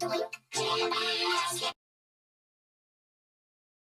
Doink.